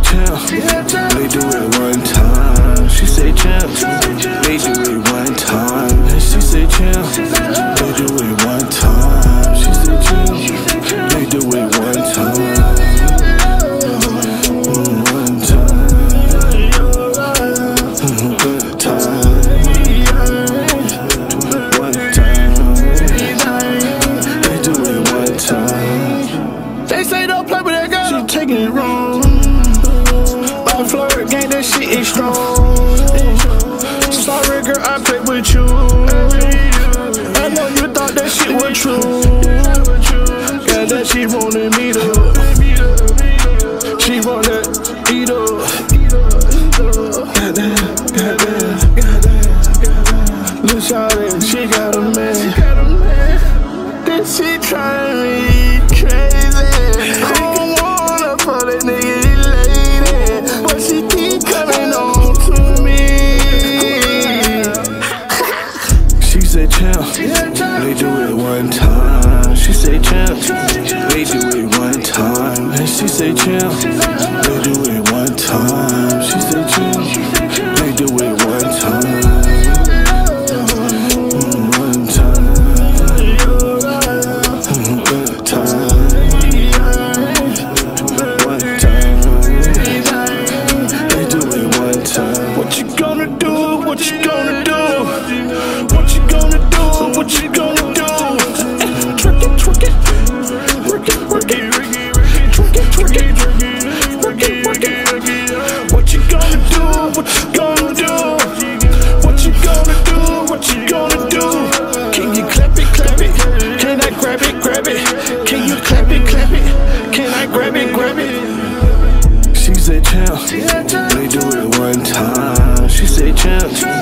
say. They do it one time. She say champ. They do strong. Sorry, girl, I played with you. I know you thought that shit was true. Yeah, that she wanted me to. She wanted eat up. Goddamn, goddamn, goddamn. Look, she got a man. This shit trying me say champ. They do it one time. She say champ. They do it one time. Mm, One time. Mm, One time. One time. They do it one time. What you gonna do? What you gonna do? Champ. They do it one time. She say champ.